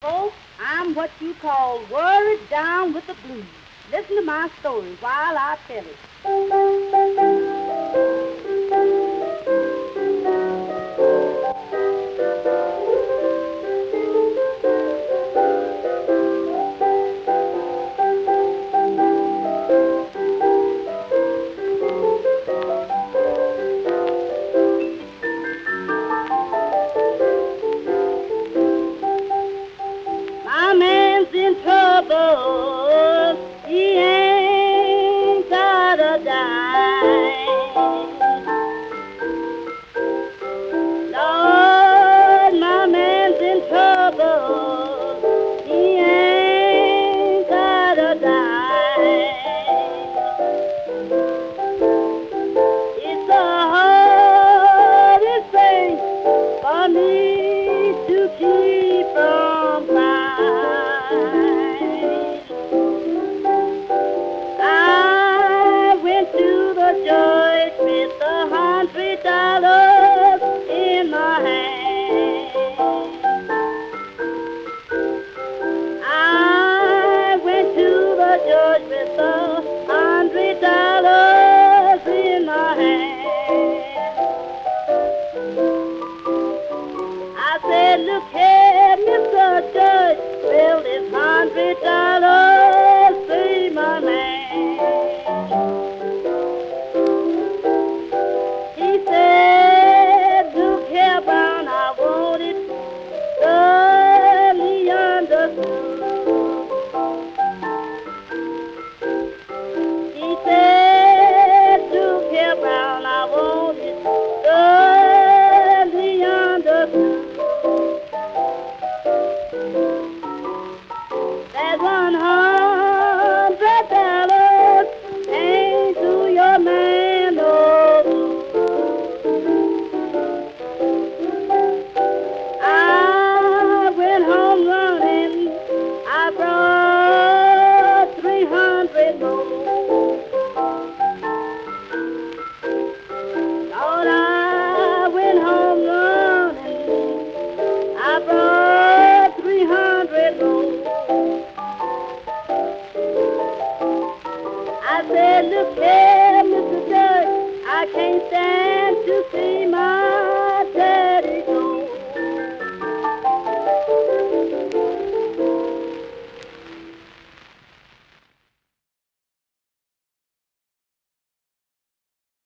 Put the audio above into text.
Folks, I'm what you call worried down with the blues. Listen to my story while I tell it. look here, Mr. Judge, well, this hard se le.